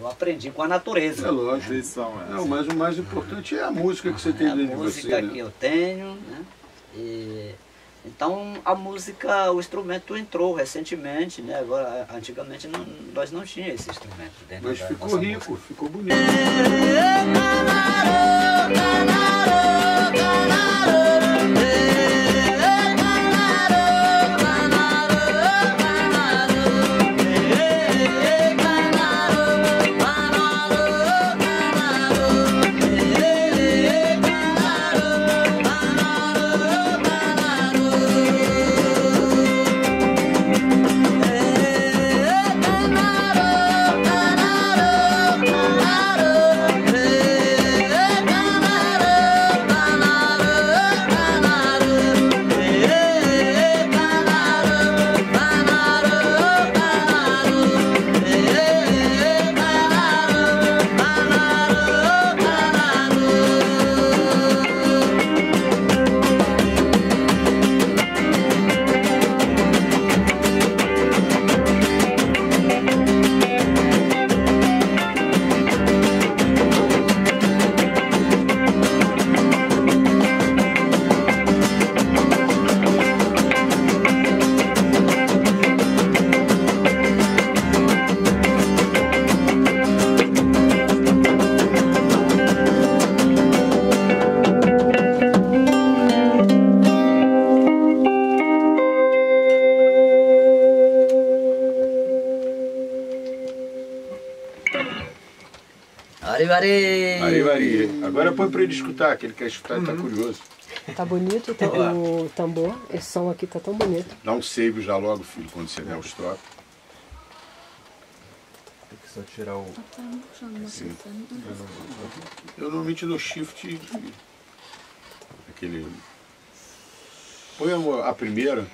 Eu aprendi com a natureza. É lógico. Lição, é. Não, mas o mais importante é a música que você tem É a dentro de música você. que Né? eu tenho, né? E, então a música, o instrumento entrou recentemente, né? Agora, antigamente não, nós não tínhamos esse instrumento dentro Mas da ficou nossa rico, música. ficou bonito. Ari, ari. Aí, aí. Agora põe pra ele escutar, que ele quer escutar e tá curioso. Tá bonito o ta- o tambor. Esse som aqui tá tão bonito. Dá um save já logo, filho, quando você der os trocos. Tem que só tirar o. Sim. Eu normalmente dou shift aquele. Põe a primeira.